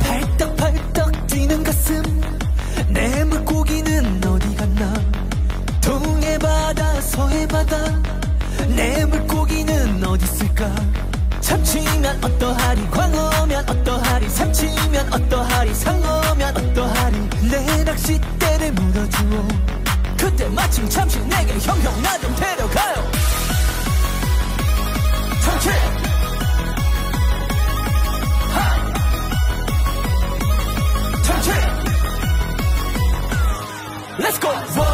팔떡팔떡 뛰는 가슴. 내 물고기는 어디 갔나? 동해 바다 서해 바다. 내 물고기는 어디 있을까? 참치면 어떠하리? 광어면 어떠하리? 삼치면 어떠하리? 상어면 어떠하리? 내 낚싯대를 물어주오 그때 마침 잠시 내게 형형 나 좀 데려가요. Let's go. 워,